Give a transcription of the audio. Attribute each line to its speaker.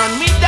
Speaker 1: run me